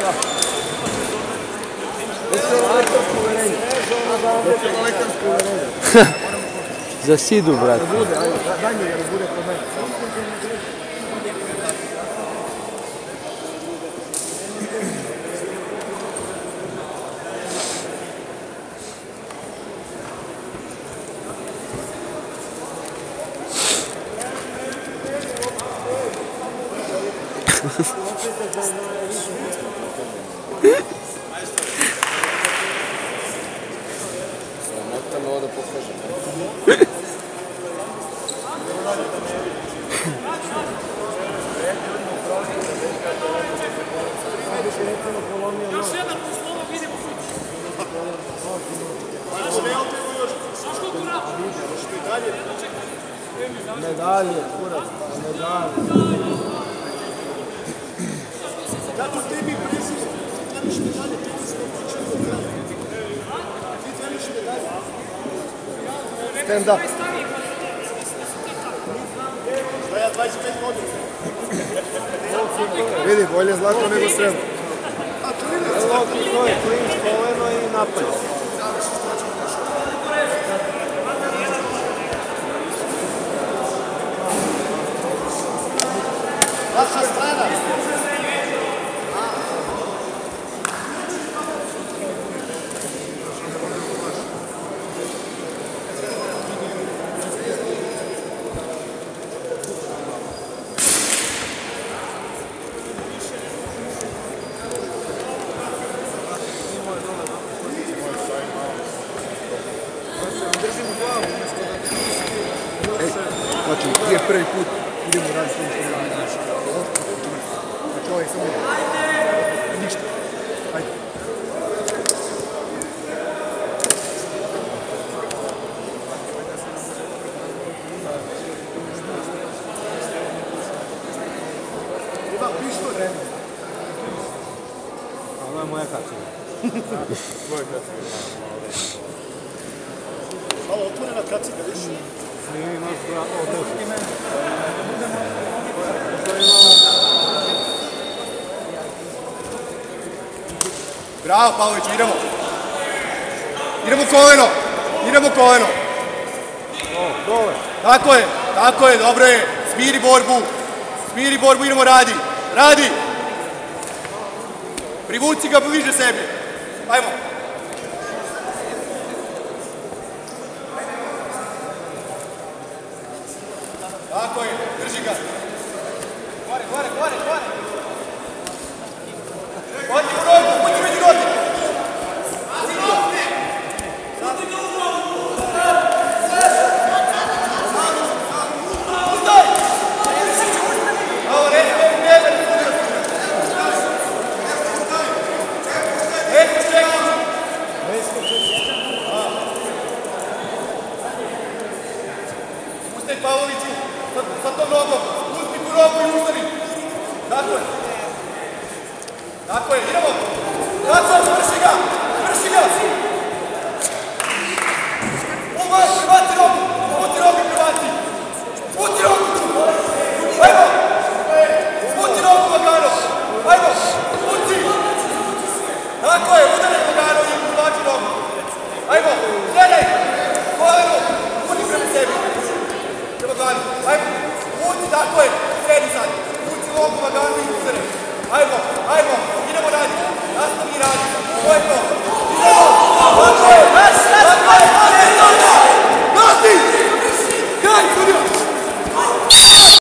За сиду, брат. Дай ми разбуде по мен. Ha ha ha. Medalje, medalje. Tebi prezir, trebaš medalje, ti smo počeli Ti trebaš medalje. Stand up. Vidi, bolje zlato nego srebro. Je Evo, to je klinč, koleno i napad. vaša strana. Znači, nije prvi put idemo raditi s što ne znaš. Znači, ovaj samo... Ništa. Ajde. Ima. Ovo je moja kaciga. Malo otvorena? Bravo, Pavlović, idemo. Idemo koleno. Idemo koleno. Dole. Tako je, tako je, dobro je. Smiri borbu. Smiri borbu, idemo radi. Radi. Privuci ga bliže sebi. Ajmo. Tako je, drži ga. Gore, gore, gore, gore. Hoće u rogu, hoće među rogu. Pazi rogu! Zato ga u rogu! Павлович, sa, sa tom nogom, tu nogu i ustavi. Tako je. Tako je, idemo. Tako je, vrši ga, vrši ga. Uvaj, prebaci nogu, sputi nogu, prebaci. Sputi nogu. Ajmo. Sputi nogu, Magano. Ajmo, sputi. Tako je, udari Magano i prebaci nogu. Ajmo, gledaj. Koleno, budi prema sebi. Prema glani. Ajmo, puti, tako je. Sredi sad. Puti nogu, Magano i udari. Ajmo, ajmo, idemo raditi. Nastavi raditi. To je to.